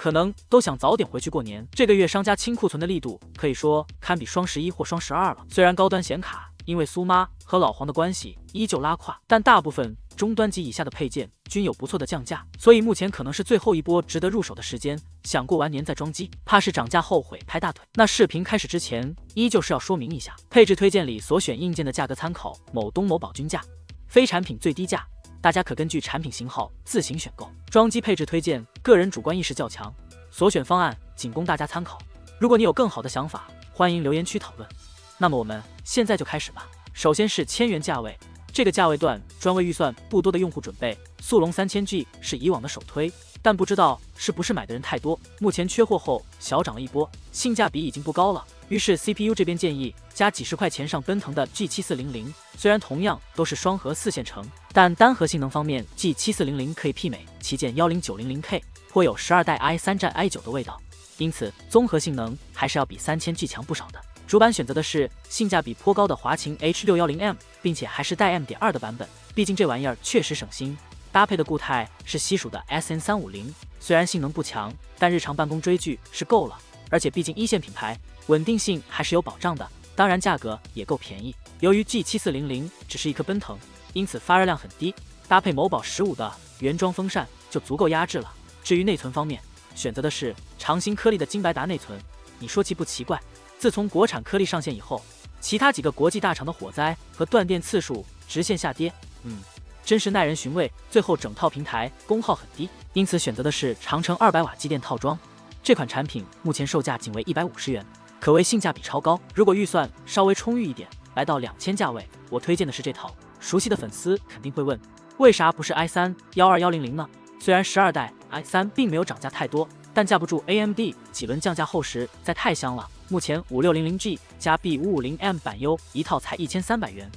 可能都想早点回去过年。这个月商家清库存的力度可以说堪比双十一或双十二了。虽然高端显卡因为苏妈和老黄的关系依旧拉胯，但大部分中端及以下的配件均有不错的降价，所以目前可能是最后一波值得入手的时间。想过完年再装机，怕是涨价后悔拍大腿。那视频开始之前，依旧是要说明一下，配置推荐里所选硬件的价格参考某东某宝均价，非产品最低价。大家可根据产品型号自行选购。装机配置推荐，个人主观意识较强，所选方案仅供大家参考。如果你有更好的想法，欢迎留言区讨论。那么我们现在就开始吧。首先是千元价位，这个价位段专为预算不多的用户准备。速龙三千 G 是以往的首推，但不知道是不是买的人太多，目前缺货后小涨了一波，性价比已经不高了。于是 CPU 这边建议加几十块钱上奔腾的 G 七四零零，虽然同样都是双核四线程，但单核性能方面 G 七四零零可以媲美旗舰幺零九零零 K，颇有十二代 i 三战 i 九的味道，因此综合性能还是要比三千 G 强不少的。主板选择的是性价比颇高的华擎 H 六幺零 M，并且还是带 M 点二的版本，毕竟这玩意儿确实省心。搭配的固态是西蜀的 SN 三五零，虽然性能不强，但日常办公追剧是够了，而且毕竟一线品牌。稳定性还是有保障的，当然价格也够便宜。由于 G 七四零零只是一颗奔腾，因此发热量很低，搭配某宝十五的原装风扇就足够压制了。至于内存方面，选择的是长芯颗粒的金白达内存。你说奇不奇怪？自从国产颗粒上线以后，其他几个国际大厂的火灾和断电次数直线下跌，嗯，真是耐人寻味。最后整套平台功耗很低，因此选择的是长城二百瓦机电套装。这款产品目前售价仅为一百五十元。可谓性价比超高。如果预算稍微充裕一点，来到两千价位，我推荐的是这套。熟悉的粉丝肯定会问，为啥不是 i 三幺二幺零零呢？虽然十二代 i 三并没有涨价太多，但架不住 AMD 几轮降价后实在太香了。目前五六零零 G 加 B 五五零 M 版优一套才一千三百元，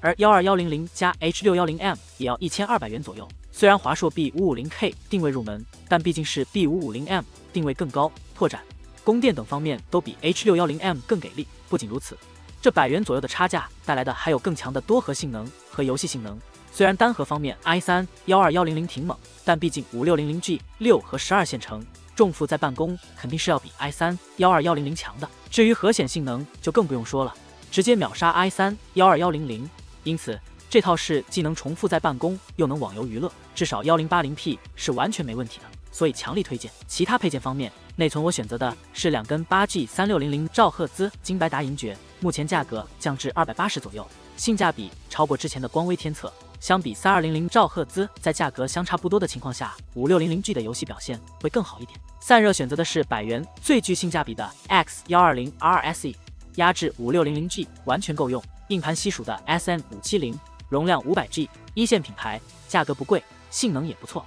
而幺二幺零零加 H 六幺零 M 也要一千二百元左右。虽然华硕 B 五五零 K 定位入门，但毕竟是 B 五五零 M 定位更高，拓展。供电等方面都比 H 六幺零 M 更给力。不仅如此，这百元左右的差价带来的还有更强的多核性能和游戏性能。虽然单核方面 i 三幺二幺零零挺猛，但毕竟五六零零 G 六和十二线程，重负在办公肯定是要比 i 三幺二幺零零强的。至于核显性能就更不用说了，直接秒杀 i 三幺二幺零零。因此这套是既能重复在办公，又能网游娱乐，至少幺零八零 P 是完全没问题的。所以强力推荐。其他配件方面，内存我选择的是两根八 G 三六零零兆赫兹金白达银爵，目前价格降至二百八十左右，性价比超过之前的光威天策。相比三二零零兆赫兹，在价格相差不多的情况下，五六零零 G 的游戏表现会更好一点。散热选择的是百元最具性价比的 X 幺二零 RSE，压制五六零零 G 完全够用。硬盘西数的 SM 五七零，容量五百 G，一线品牌，价格不贵，性能也不错。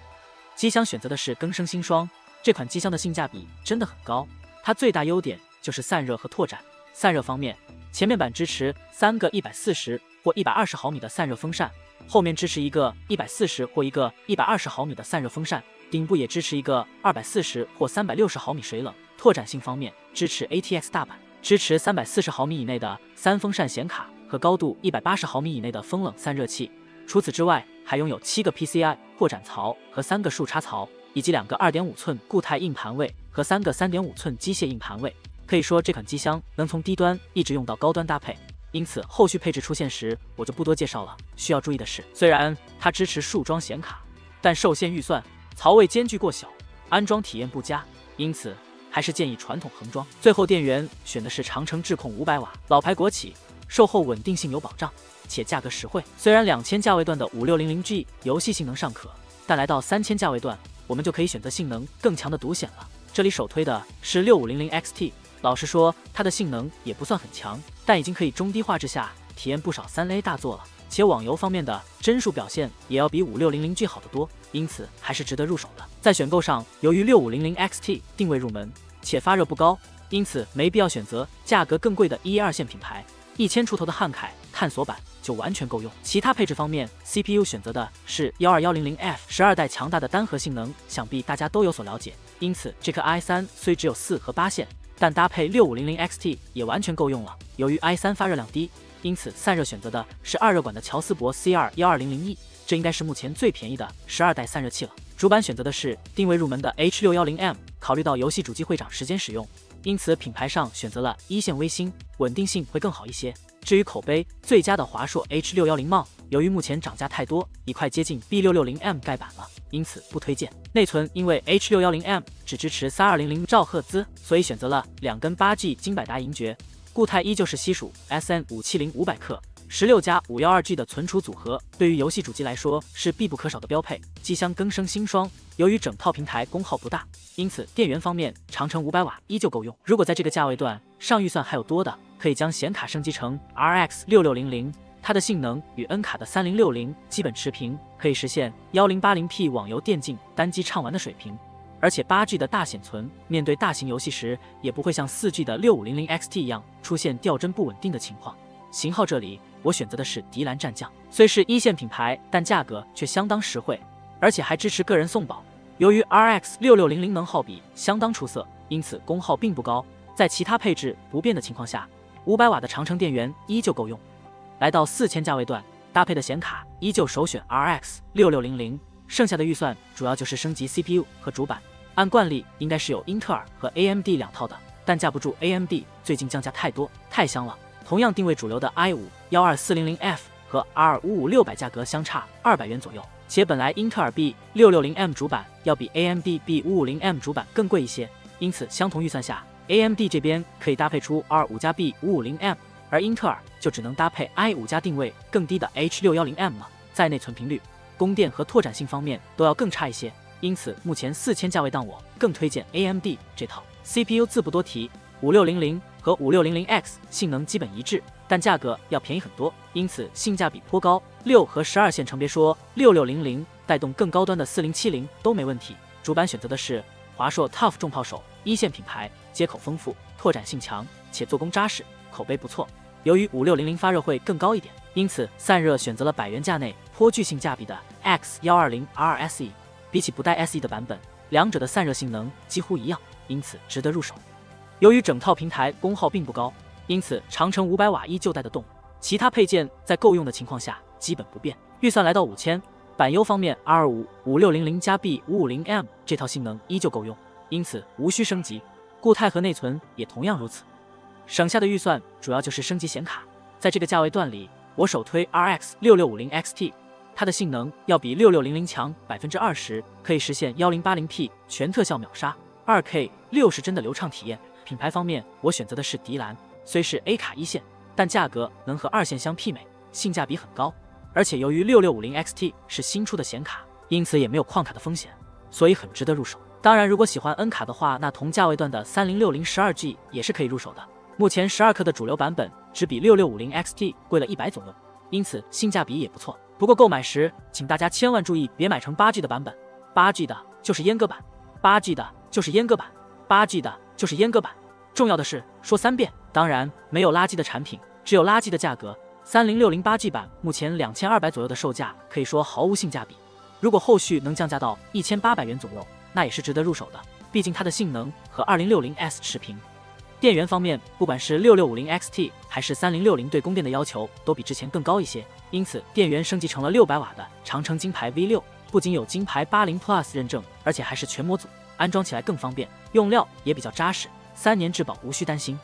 机箱选择的是更生星双，这款机箱的性价比真的很高。它最大优点就是散热和拓展。散热方面，前面板支持三个一百四十或一百二十毫米的散热风扇，后面支持一个一百四十或一个一百二十毫米的散热风扇，顶部也支持一个二百四十或三百六十毫米水冷。拓展性方面，支持 ATX 大板，支持三百四十毫米以内的三风扇显卡和高度一百八十毫米以内的风冷散热器。除此之外，还拥有七个 PCI 扩展槽和三个竖插槽，以及两个二点五寸固态硬盘位和三个三点五寸机械硬盘位。可以说这款机箱能从低端一直用到高端搭配，因此后续配置出现时我就不多介绍了。需要注意的是，虽然它支持竖装显卡，但受限预算，槽位间距过小，安装体验不佳，因此还是建议传统横装。最后电源选的是长城智控五百瓦，老牌国企，售后稳定性有保障。且价格实惠，虽然两千价位段的五六零零 G 游戏性能尚可，但来到三千价位段，我们就可以选择性能更强的独显了。这里首推的是六五零零 XT，老实说，它的性能也不算很强，但已经可以中低画质下体验不少三 A 大作了。且网游方面的帧数表现也要比五六零零 G 好得多，因此还是值得入手的。在选购上，由于六五零零 XT 定位入门，且发热不高，因此没必要选择价格更贵的一二线品牌。一千出头的汉凯探索版就完全够用。其他配置方面，CPU 选择的是幺二幺零零 F 十二代强大的单核性能，想必大家都有所了解。因此，这颗 i 三虽只有四和八线，但搭配六五零零 XT 也完全够用了。由于 i 三发热量低，因此散热选择的是二热管的乔思伯 C 二幺二零零 E，这应该是目前最便宜的十二代散热器了。主板选择的是定位入门的 H 六幺零 M，考虑到游戏主机会长时间使用，因此品牌上选择了一线微星，稳定性会更好一些。至于口碑，最佳的华硕 H 六幺零帽，由于目前涨价太多，已快接近 B 六六零 M 盖板了，因此不推荐。内存因为 H 六幺零 M 只支持三二零零兆赫兹，所以选择了两根八 G 金百达银爵。固态依旧是西数 SN 五七零五百克，十六加五幺二 G 的存储组合，对于游戏主机来说是必不可少的标配。机箱更生新双，由于整套平台功耗不大，因此电源方面长城五百瓦依旧够用。如果在这个价位段上预算还有多的。可以将显卡升级成 RX 六六零零，它的性能与 N 卡的三零六零基本持平，可以实现幺零八零 P 网游电竞单机畅玩的水平。而且八 G 的大显存，面对大型游戏时也不会像四 G 的六五零零 XT 一样出现掉帧不稳定的情况。型号这里我选择的是迪兰战将，虽是一线品牌，但价格却相当实惠，而且还支持个人送保。由于 RX 六六零零能耗比相当出色，因此功耗并不高，在其他配置不变的情况下。五百瓦的长城电源依旧够用，来到四千价位段，搭配的显卡依旧首选 RX 六六零零，剩下的预算主要就是升级 CPU 和主板。按惯例应该是有英特尔和 AMD 两套的，但架不住 AMD 最近降价太多，太香了。同样定位主流的 i 五幺二四零零 F 和 R 五五六百价格相差二百元左右，且本来英特尔 B 六六零 M 主板要比 AMD B 五五零 M 主板更贵一些，因此相同预算下。AMD 这边可以搭配出 R 五加 B 五五零 M，而英特尔就只能搭配 i 五加定位更低的 H 六幺零 M 了，在内存频率、供电和拓展性方面都要更差一些。因此，目前四千价位档我更推荐 AMD 这套 CPU。自不多提，五六零零和五六零零 X 性能基本一致，但价格要便宜很多，因此性价比颇高。六和十二线程别说六六零零带动更高端的四零七零都没问题。主板选择的是华硕 TUF 重炮手，一线品牌。接口丰富，拓展性强，且做工扎实，口碑不错。由于五六零零发热会更高一点，因此散热选择了百元价内颇具性价比的 X 幺二零 RSE。比起不带 SE 的版本，两者的散热性能几乎一样，因此值得入手。由于整套平台功耗并不高，因此长城五百瓦依旧带得动。其他配件在够用的情况下基本不变。预算来到五千，版优方面 R 五五六零零加 B 五五零 M 这套性能依旧够用，因此无需升级。固态和内存也同样如此，省下的预算主要就是升级显卡。在这个价位段里，我首推 RX 六六五零 XT，它的性能要比六六零零强百分之二十，可以实现幺零八零 P 全特效秒杀，二 K 六十帧的流畅体验。品牌方面，我选择的是迪兰，虽是 A 卡一线，但价格能和二线相媲美，性价比很高。而且由于六六五零 XT 是新出的显卡，因此也没有矿卡的风险，所以很值得入手。当然，如果喜欢 N 卡的话，那同价位段的三零六零十二 G 也是可以入手的。目前十二克的主流版本只比六六五零 XT 贵了一百左右，因此性价比也不错。不过购买时，请大家千万注意，别买成八 G 的版本。八 G 的就是阉割版，八 G 的就是阉割版，八 G 的就是阉割版。重要的是说三遍。当然，没有垃圾的产品，只有垃圾的价格。三零六零八 G 版目前两千二百左右的售价，可以说毫无性价比。如果后续能降价到一千八百元左右，那也是值得入手的，毕竟它的性能和二零六零 S 持平。电源方面，不管是六六五零 XT 还是三零六零，对供电的要求都比之前更高一些，因此电源升级成了六百瓦的长城金牌 V 六，不仅有金牌八零 Plus 认证，而且还是全模组，安装起来更方便，用料也比较扎实，三年质保无需担心。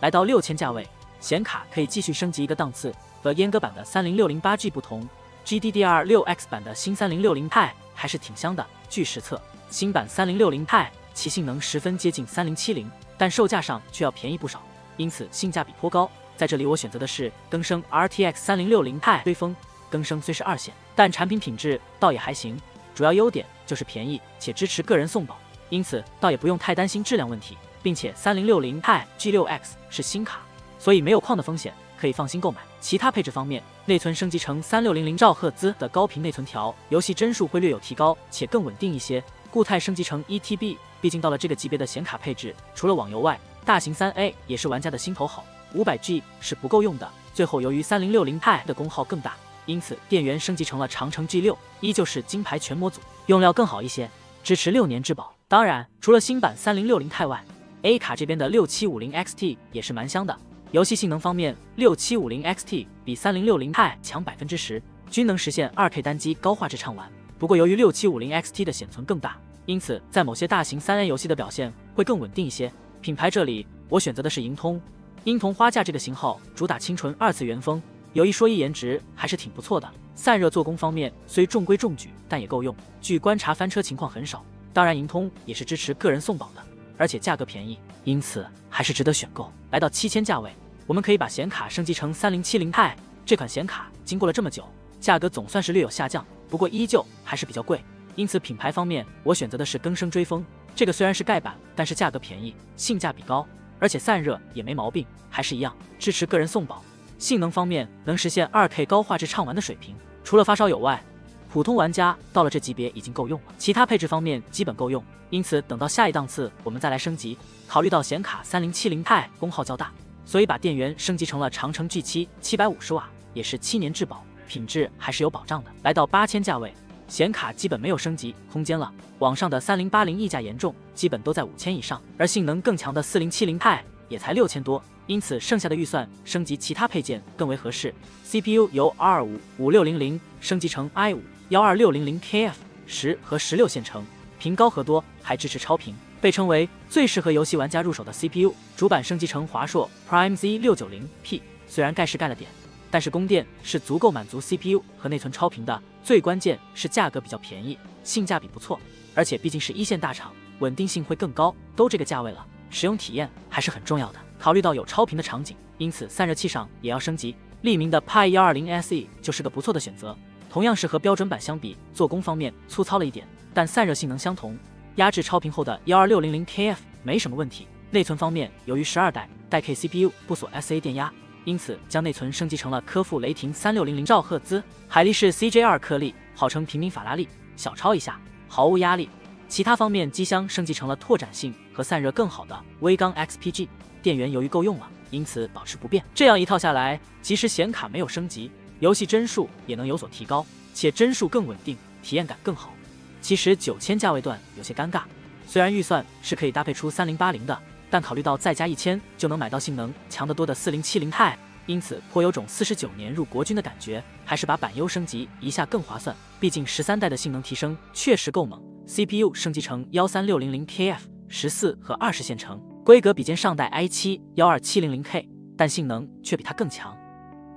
来到六千价位，显卡可以继续升级一个档次，和阉割版的三零六零八 G 不同，GDDR 六 X 版的新三零六零 Ti 还是挺香的。据实测。新版三零六零 Ti 其性能十分接近三零七零，但售价上却要便宜不少，因此性价比颇高。在这里我选择的是更生 RTX 三零六零 Ti 追风，更生虽是二线，但产品品质倒也还行，主要优点就是便宜且支持个人送保，因此倒也不用太担心质量问题，并且三零六零 Ti G 六 X 是新卡，所以没有矿的风险，可以放心购买。其他配置方面，内存升级成三六零零兆赫兹的高频内存条，游戏帧数会略有提高，且更稳定一些。固态升级成一 TB，毕竟到了这个级别的显卡配置，除了网游外，大型三 A 也是玩家的心头好。五百 G 是不够用的。最后，由于三零六零 Ti 的功耗更大，因此电源升级成了长城 G 六，依旧是金牌全模组，用料更好一些，支持六年质保。当然，除了新版三零六零 Ti 外，A 卡这边的六七五零 XT 也是蛮香的。游戏性能方面，六七五零 XT 比三零六零 Ti 强百分之十，均能实现二 K 单机高画质畅玩。不过由于六七五零 XT 的显存更大，因此在某些大型三 A 游戏的表现会更稳定一些。品牌这里我选择的是银通，婴童花架这个型号主打清纯二次元风，有一说一，颜值还是挺不错的。散热做工方面虽中规中矩，但也够用。据观察翻车情况很少。当然，银通也是支持个人送保的，而且价格便宜，因此还是值得选购。来到七千价位，我们可以把显卡升级成三零七零钛。这款显卡经过了这么久，价格总算是略有下降，不过依旧还是比较贵。因此品牌方面，我选择的是更生追风。这个虽然是盖板，但是价格便宜，性价比高，而且散热也没毛病，还是一样支持个人送保。性能方面能实现二 K 高画质畅玩的水平，除了发烧友外，普通玩家到了这级别已经够用了。其他配置方面基本够用，因此等到下一档次我们再来升级。考虑到显卡三零七零 i 功耗较大，所以把电源升级成了长城 G 七七百五十瓦，也是七年质保，品质还是有保障的。来到八千价位。显卡基本没有升级空间了，网上的三零八零溢价严重，基本都在五千以上，而性能更强的四零七零钛也才六千多，因此剩下的预算升级其他配件更为合适。CPU 由 R 五五六零零升级成 i 五幺二六零零 KF 十和十六线程，屏高和多，还支持超频，被称为最适合游戏玩家入手的 CPU。主板升级成华硕 Prime Z 六九零 P，虽然盖是盖了点。但是供电是足够满足 CPU 和内存超频的，最关键是价格比较便宜，性价比不错，而且毕竟是一线大厂，稳定性会更高。都这个价位了，使用体验还是很重要的。考虑到有超频的场景，因此散热器上也要升级。利明的 Pi 幺二零 SE 就是个不错的选择。同样是和标准版相比，做工方面粗糙了一点，但散热性能相同。压制超频后的幺二六零零 KF 没什么问题。内存方面，由于十二代带 K CPU 不锁 SA 电压。因此，将内存升级成了科富雷霆三六零零兆赫兹海力士 CJ 二颗粒，号称平民法拉利，小抄一下，毫无压力。其他方面，机箱升级成了拓展性和散热更好的微刚 XPG，电源由于够用了，因此保持不变。这样一套下来，即使显卡没有升级，游戏帧数也能有所提高，且帧数更稳定，体验感更好。其实九千价位段有些尴尬，虽然预算是可以搭配出三零八零的。但考虑到再加一千就能买到性能强得多的四零七零钛，因此颇有种四十九年入国军的感觉，还是把版优升级一下更划算。毕竟十三代的性能提升确实够猛，CPU 升级成幺三六零零 KF 十四和二十线程，规格比肩上代 i 七幺二七零零 K，但性能却比它更强，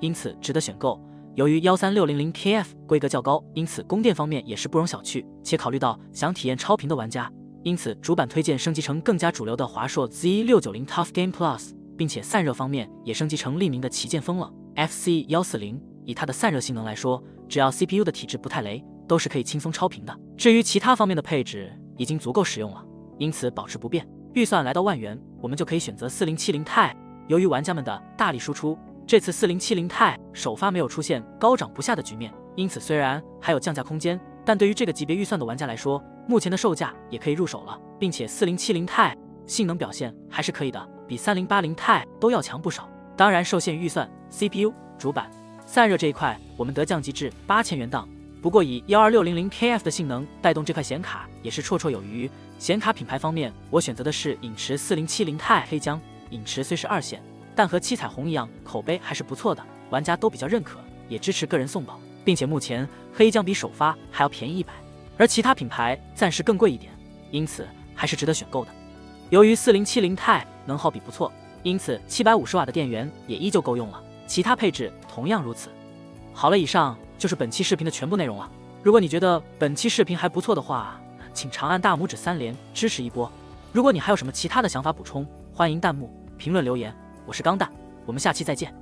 因此值得选购。由于幺三六零零 KF 规格较高，因此供电方面也是不容小觑。且考虑到想体验超频的玩家。因此，主板推荐升级成更加主流的华硕 Z 六九零 Tough Game Plus，并且散热方面也升级成利明的旗舰风了 FC 幺四零。以它的散热性能来说，只要 CPU 的体质不太雷，都是可以轻松超频的。至于其他方面的配置，已经足够实用了，因此保持不变。预算来到万元，我们就可以选择四零七零钛。由于玩家们的大力输出，这次四零七零钛首发没有出现高涨不下的局面，因此虽然还有降价空间，但对于这个级别预算的玩家来说，目前的售价也可以入手了，并且四零七零钛性能表现还是可以的，比三零八零钛都要强不少。当然，受限于预算，CPU、主板、散热这一块，我们得降级至八千元档。不过以幺二六零零 KF 的性能带动这块显卡也是绰绰有余。显卡品牌方面，我选择的是影驰四零七零钛黑浆。影驰虽是二线，但和七彩虹一样，口碑还是不错的，玩家都比较认可，也支持个人送保，并且目前黑浆比首发还要便宜一百。而其他品牌暂时更贵一点，因此还是值得选购的。由于四零七零钛能耗比不错，因此七百五十瓦的电源也依旧够用了。其他配置同样如此。好了，以上就是本期视频的全部内容了。如果你觉得本期视频还不错的话，请长按大拇指三连支持一波。如果你还有什么其他的想法补充，欢迎弹幕评论留言。我是钢蛋，我们下期再见。